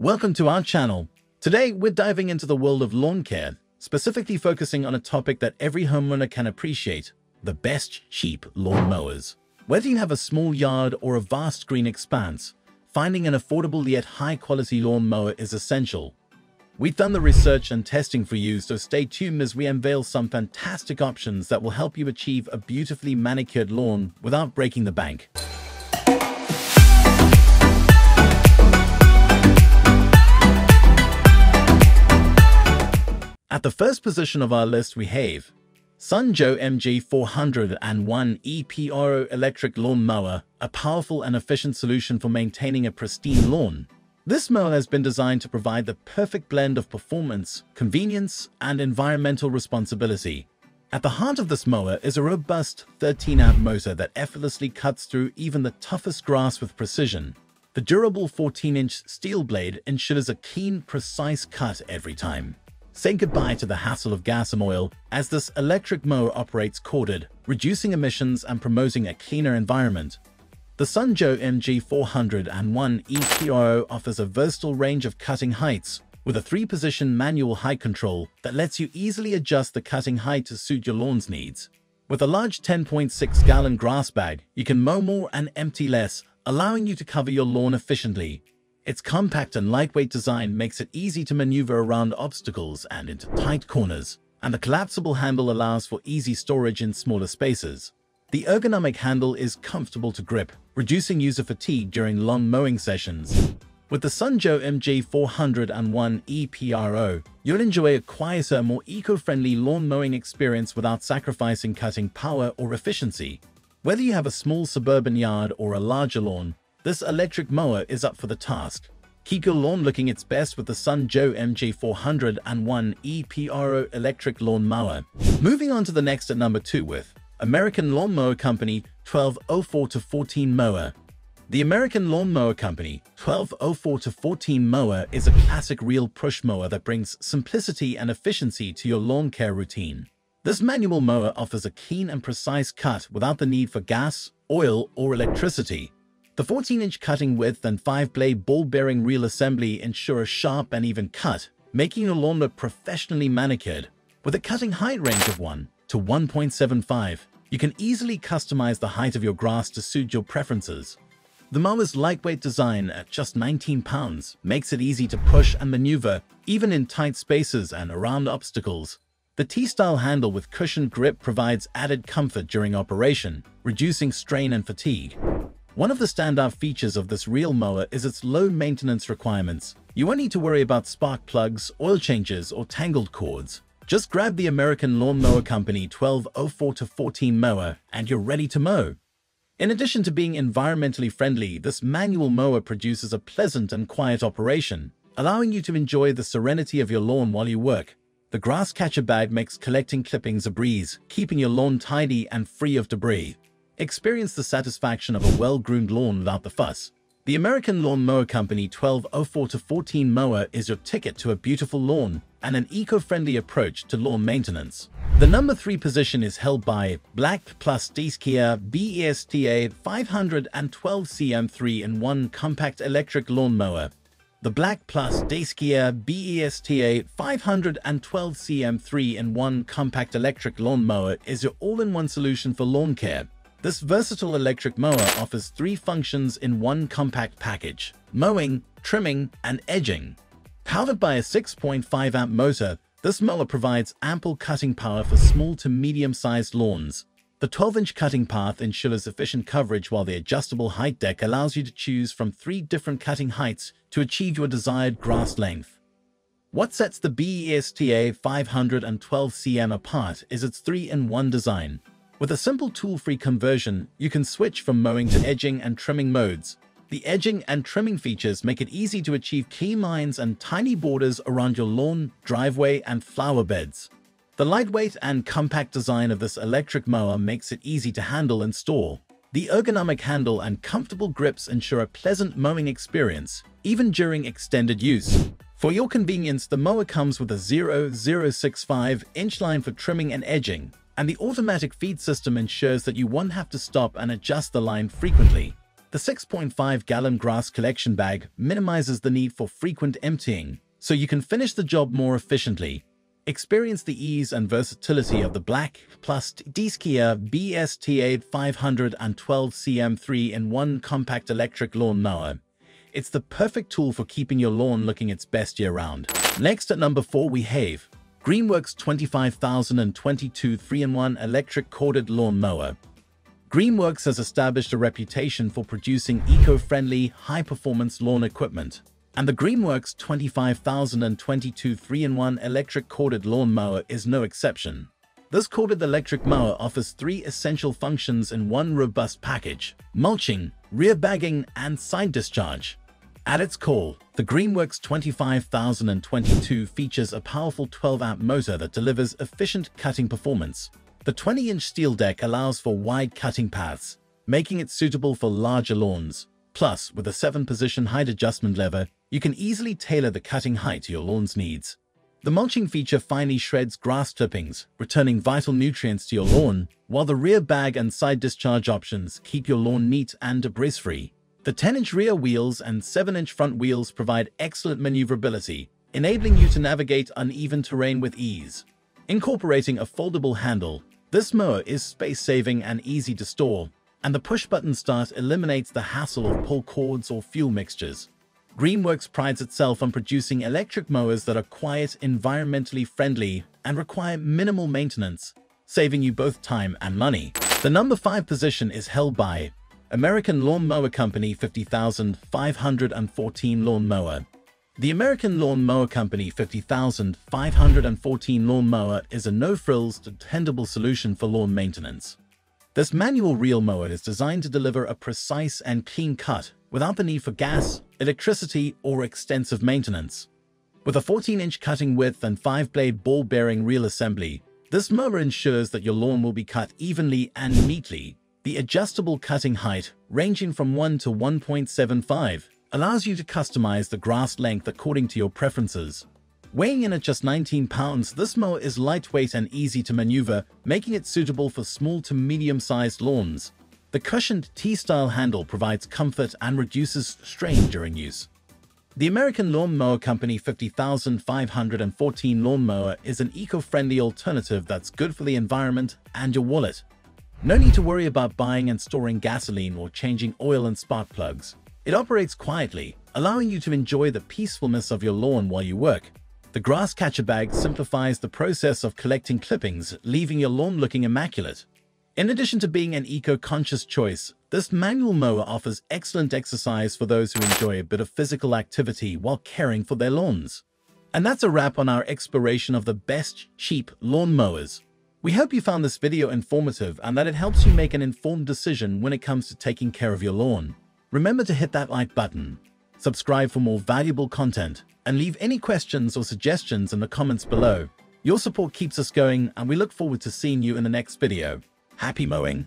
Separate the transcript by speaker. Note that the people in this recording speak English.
Speaker 1: Welcome to our channel. Today, we're diving into the world of lawn care, specifically focusing on a topic that every homeowner can appreciate, the best cheap lawn mowers. Whether you have a small yard or a vast green expanse, finding an affordable yet high-quality lawn mower is essential. We've done the research and testing for you, so stay tuned as we unveil some fantastic options that will help you achieve a beautifully manicured lawn without breaking the bank. The first position of our list we have Sunjo MJ401 EPRO electric lawn mower, a powerful and efficient solution for maintaining a pristine lawn. This mower has been designed to provide the perfect blend of performance, convenience, and environmental responsibility. At the heart of this mower is a robust 13-amp motor that effortlessly cuts through even the toughest grass with precision. The durable 14-inch steel blade ensures a keen, precise cut every time. Say goodbye to the hassle of gas and oil as this electric mower operates corded, reducing emissions and promoting a cleaner environment. The Sunjoe MJ401 EPRO offers a versatile range of cutting heights with a three-position manual height control that lets you easily adjust the cutting height to suit your lawn's needs. With a large 10.6-gallon grass bag, you can mow more and empty less, allowing you to cover your lawn efficiently. Its compact and lightweight design makes it easy to maneuver around obstacles and into tight corners, and the collapsible handle allows for easy storage in smaller spaces. The ergonomic handle is comfortable to grip, reducing user fatigue during long mowing sessions. With the Sunjoe MJ401 EPRO, you'll enjoy a quieter, more eco-friendly lawn mowing experience without sacrificing cutting power or efficiency. Whether you have a small suburban yard or a larger lawn, this electric mower is up for the task. Your lawn looking its best with the Sunjoe MJ401 EPRO electric lawn mower. Moving on to the next at number 2 with American Lawn Mower Company 1204-14 Mower. The American Lawn Mower Company 1204-14 Mower is a classic reel push mower that brings simplicity and efficiency to your lawn care routine. This manual mower offers a keen and precise cut without the need for gas, oil, or electricity. The 14-inch cutting width and 5-blade ball-bearing reel assembly ensure a sharp and even cut, making your lawn look professionally manicured. With a cutting height range of 1 to 1.75, you can easily customize the height of your grass to suit your preferences. The mower's lightweight design at just 19 pounds makes it easy to push and maneuver even in tight spaces and around obstacles. The T-style handle with cushioned grip provides added comfort during operation, reducing strain and fatigue. One of the standout features of this reel mower is its low maintenance requirements. You won't need to worry about spark plugs, oil changes, or tangled cords. Just grab the American Lawn Mower Company 1204-14 mower and you're ready to mow. In addition to being environmentally friendly, this manual mower produces a pleasant and quiet operation, allowing you to enjoy the serenity of your lawn while you work. The grass catcher bag makes collecting clippings a breeze, keeping your lawn tidy and free of debris. Experience the satisfaction of a well-groomed lawn without the fuss. The American Lawn Mower Company 1204-14 mower is your ticket to a beautiful lawn and an eco-friendly approach to lawn maintenance. The number 3 position is held by Black Plus Decker BESTA 512CM3-in-1 Compact Electric Lawn Mower. The Black Plus Decker BESTA 512CM3-in-1 Compact Electric Lawn Mower is your all-in-one solution for lawn care. This versatile electric mower offers three functions in one compact package, mowing, trimming, and edging. Powered by a 6.5 amp motor, this mower provides ample cutting power for small to medium-sized lawns. The 12-inch cutting path ensures efficient coverage while the adjustable height deck allows you to choose from three different cutting heights to achieve your desired grass length. What sets the BESTA 512CM apart is its 3-in-1 design. With a simple tool-free conversion, you can switch from mowing to edging and trimming modes. The edging and trimming features make it easy to achieve key lines and tiny borders around your lawn, driveway, and flower beds. The lightweight and compact design of this electric mower makes it easy to handle and store. The ergonomic handle and comfortable grips ensure a pleasant mowing experience, even during extended use. For your convenience, the mower comes with a 0065-inch line for trimming and edging, and the automatic feed system ensures that you won't have to stop and adjust the line frequently. The 6.5-gallon grass collection bag minimizes the need for frequent emptying, so you can finish the job more efficiently. Experience the ease and versatility of the Black Plus Decker BESTA 512 CM3 in one compact electric lawn mower. It's the perfect tool for keeping your lawn looking its best year-round. Next at number 4 we have Greenworks 25022 3-in-1 electric corded lawn mower. Greenworks has established a reputation for producing eco-friendly, high-performance lawn equipment, and the Greenworks 25022 3-in-1 electric corded lawn mower is no exception. This corded electric mower offers three essential functions in one robust package, mulching, rear bagging, and side discharge. At its core, the Greenworks 25022 features a powerful 12-amp motor that delivers efficient cutting performance, the 20-inch steel deck allows for wide cutting paths, making it suitable for larger lawns. Plus, with a 7-position height adjustment lever, you can easily tailor the cutting height to your lawn's needs. The mulching feature finely shreds grass clippings, returning vital nutrients to your lawn, while the rear bag and side discharge options keep your lawn neat and debris-free. The 10-inch rear wheels and 7-inch front wheels provide excellent maneuverability, enabling you to navigate uneven terrain with ease. Incorporating a foldable handle, this mower is space-saving and easy to store, and the push-button start eliminates the hassle of pull cords or fuel mixtures. Greenworks prides itself on producing electric mowers that are quiet, environmentally friendly, and require minimal maintenance, saving you both time and money. The number 5 position is held by American Lawn Mower Company 50514 Lawn Mower. The American Lawn Mower Company 50514 Lawn Mower is a no-frills, dependable solution for lawn maintenance. This manual reel mower is designed to deliver a precise and clean cut without the need for gas, electricity, or extensive maintenance. With a 14-inch cutting width and 5-blade ball-bearing reel assembly, this mower ensures that your lawn will be cut evenly and neatly. The adjustable cutting height, ranging from 1 to 1.75, allows you to customize the grass length according to your preferences. Weighing in at just 19 pounds, this mower is lightweight and easy to maneuver, making it suitable for small to medium-sized lawns. The cushioned T-style handle provides comfort and reduces strain during use. The American Lawn Mower Company 50514 Lawn Mower is an eco-friendly alternative that's good for the environment and your wallet. No need to worry about buying and storing gasoline or changing oil and spark plugs. It operates quietly, allowing you to enjoy the peacefulness of your lawn while you work. The grass catcher bag simplifies the process of collecting clippings, leaving your lawn looking immaculate. In addition to being an eco-conscious choice, this manual mower offers excellent exercise for those who enjoy a bit of physical activity while caring for their lawns. And that's a wrap on our exploration of the best cheap lawn mowers. We hope you found this video informative and that it helps you make an informed decision when it comes to taking care of your lawn. Remember to hit that like button, subscribe for more valuable content, and leave any questions or suggestions in the comments below. Your support keeps us going, and we look forward to seeing you in the next video. Happy mowing!